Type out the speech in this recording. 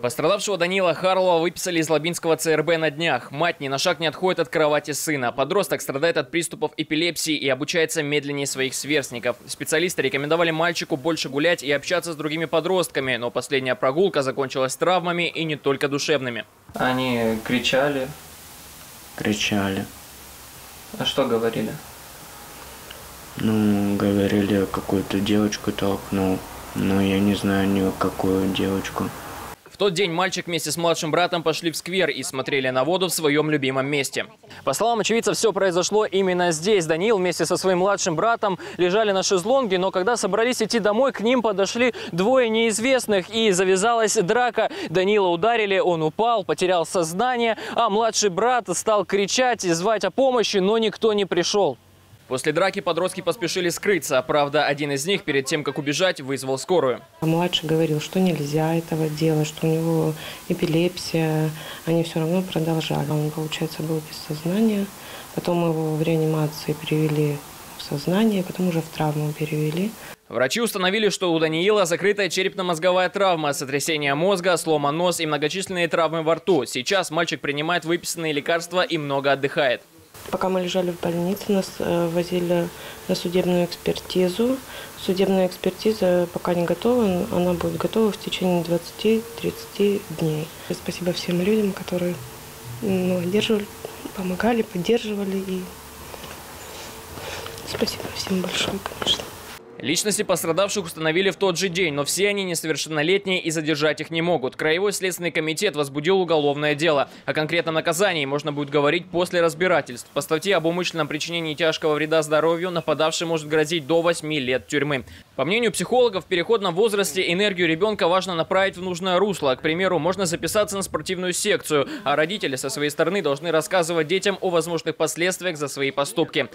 Пострадавшего Данила Харлова выписали из Лабинского ЦРБ на днях. Мать ни на шаг не отходит от кровати сына. Подросток страдает от приступов эпилепсии и обучается медленнее своих сверстников. Специалисты рекомендовали мальчику больше гулять и общаться с другими подростками, но последняя прогулка закончилась травмами и не только душевными. Они кричали. Кричали. А что говорили? Ну, говорили, какую-то девочку толкнул. Но я не знаю ни какую девочку. Тот день мальчик вместе с младшим братом пошли в сквер и смотрели на воду в своем любимом месте. По словам очевидцев, все произошло именно здесь. Даниил вместе со своим младшим братом лежали на шезлонге, но когда собрались идти домой, к ним подошли двое неизвестных и завязалась драка. Данила ударили, он упал, потерял сознание, а младший брат стал кричать и звать о помощи, но никто не пришел. После драки подростки поспешили скрыться. Правда, один из них перед тем, как убежать, вызвал скорую. А младший говорил, что нельзя этого делать, что у него эпилепсия. Они все равно продолжали. Он, получается, был без сознания. Потом его в реанимации перевели в сознание, потом уже в травму перевели. Врачи установили, что у Даниила закрытая черепно-мозговая травма, сотрясение мозга, сломан нос и многочисленные травмы во рту. Сейчас мальчик принимает выписанные лекарства и много отдыхает. Пока мы лежали в больнице, нас э, возили на судебную экспертизу. Судебная экспертиза пока не готова, она будет готова в течение 20-30 дней. Спасибо всем людям, которые ну, поддерживали, помогали, поддерживали. И спасибо всем большое, конечно. Личности пострадавших установили в тот же день, но все они несовершеннолетние и задержать их не могут. Краевой следственный комитет возбудил уголовное дело. О конкретном наказании можно будет говорить после разбирательств. По статье об умышленном причинении тяжкого вреда здоровью нападавший может грозить до 8 лет тюрьмы. По мнению психологов, в переходном возрасте энергию ребенка важно направить в нужное русло. К примеру, можно записаться на спортивную секцию, а родители со своей стороны должны рассказывать детям о возможных последствиях за свои поступки.